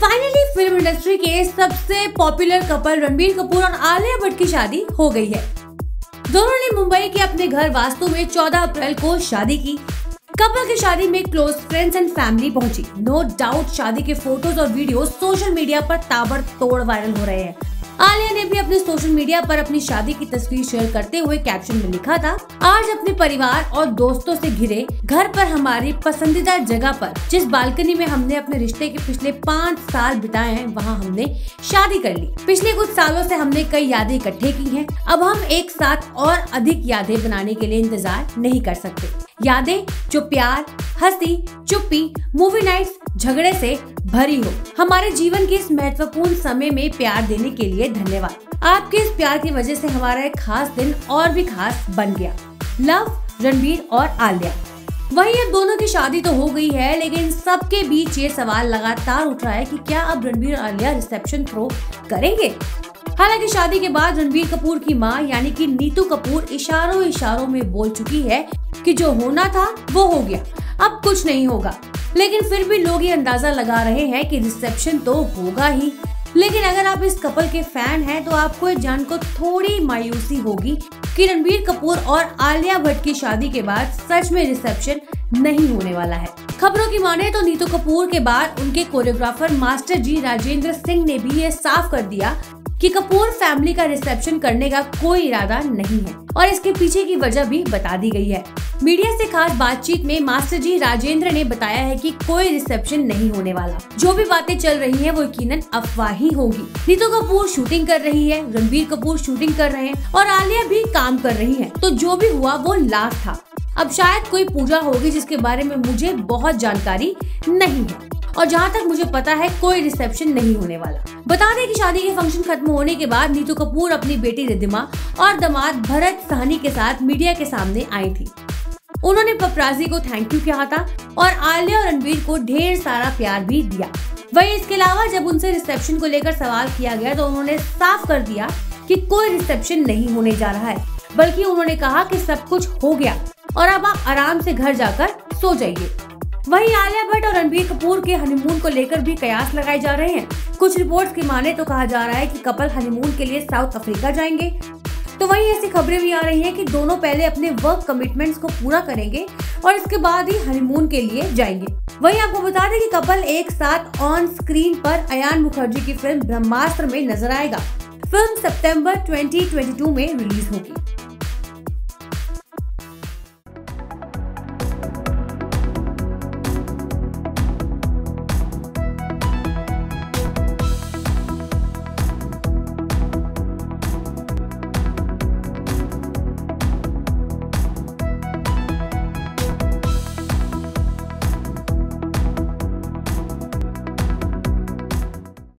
Finally film industry के सबसे popular couple Ranbir Kapoor और आलिया भट्ट की शादी हो गई है। दोनों ने मुंबई के अपने घर वास्तु में 14 अप्रैल को शादी की। कपल की शादी में क्लोज फ्रेंड्स एंड फैमिली पहुँची। नो डाउट शादी के फ़ोटोज़ और वीडियो सोशल मीडिया पर ताबड़तोड़ वायरल हो रहे हैं। आलिया ने भी अपने सोशल मीडिया पर अपनी शादी की तस्वीर शेयर करते हुए कैप्शन में लिखा था, आज अपने परिवार और दोस्तों से घिरे, घर पर हमारी पसंदीदा जगह पर, जिस बालकनी में हमने अपने रिश्ते के पिछले पाँच साल बिताए हैं, वहाँ हमने शादी कर ली। पिछले कुछ सालों से हमने कई यादें इकट्ठे की हैं। अब हम एक साथ और अधिक यादें बनाने के लिए इंतज़ार नहीं कर सकते। यादें, जो प्यार, हँसी, चुप्पी मूवी नाइट्स झगड़े से भरी हो। हमारे जीवन के इस महत्वपूर्ण समय में प्यार देने के लिए धन्यवाद। आपके इस प्यार की वजह से हमारा एक खास दिन और भी खास बन गया। लव रणबीर और आलिया। वहीं अब दोनों की शादी तो हो गई है, लेकिन सबके बीच ये सवाल लगातार उठ रहा है कि क्या अब रणबीर आलिया रिसेप्शन थ्रो करेंगे? हालाँकि शादी के बाद रणबीर कपूर की माँ, यानी कि नीतू कपूर इशारों इशारों में बोल चुकी है कि जो होना था, वो हो गया। अब कुछ नहीं होगा। लेकिन फिर भी लोग ये अंदाज़ा लगा रहे हैं कि रिसेप्शन तो होगा ही। लेकिन अगर आप इस कपल के फ़ैन हैं तो आपको ये जानकर थोड़ी मायूसी होगी। कि रणबीर कपूर और आलिया भट्ट की शादी के बाद सच में रिसेप्शन नहीं होने वाला है। खबरों की माने तो नीतू कपूर के बाद उनके कोरियोग्राफर मास्टर जी राजेंद्र सिंह ने भी ये साफ़ कर दिया कि कपूर फैमिली का रिसेप्शन करने का कोई इरादा नहीं है। और इसके पीछे की वजह भी बता दी गई है। मीडिया से खास बातचीत में मास्टर जी राजेंद्र ने बताया है कि कोई रिसेप्शन नहीं होने वाला। जो भी बातें चल रही हैं, वो यकीनन अफवाह ही होगी। नीतू कपूर शूटिंग कर रही है, रणबीर कपूर शूटिंग कर रहे हैं और आलिया भी काम कर रही है। तो जो भी हुआ, वो लास्ट था। अब शायद कोई पूजा होगी जिसके बारे में मुझे बहुत जानकारी नहीं है। और जहाँ तक मुझे पता है, कोई रिसेप्शन नहीं होने वाला। बता दें कि शादी के फ़ंक्शन खत्म होने के बाद नीतू कपूर अपनी बेटी रिद्धिमा और दामाद भरत सहनी के साथ मीडिया के सामने आई थी। उन्होंने पपराजी को थैंक यू कहा था और आलिया और रणबीर को ढेर सारा प्यार भी दिया। वही इसके अलावा जब उनसे रिसेप्शन को लेकर सवाल किया गया तो उन्होंने साफ़ कर दिया कि कोई रिसेप्शन नहीं होने जा रहा है, बल्कि उन्होंने कहा कि सब कुछ हो गया और अब आप आराम से घर जाकर सो जाइए। वहीं आलिया भट्ट और रणबीर कपूर के हनीमून को लेकर भी कयास लगाए जा रहे हैं। कुछ रिपोर्ट्स की माने तो कहा जा रहा है कि कपल हनीमून के लिए साउथ अफ्रीका जाएँगे। तो वहीं ऐसी खबरें भी आ रही हैं कि दोनों पहले अपने वर्क कमिटमेंट्स को पूरा करेंगे और इसके बाद ही हनीमून के लिए जाएँगे। वहीं आपको बता दें कि कपल एक साथ ऑन स्क्रीन पर अयान मुखर्जी की फ़िल्म ब्रह्मास्त्र में नज़र आएगा। फ़िल्म सितंबर 2022 में रिलीज़ होगी।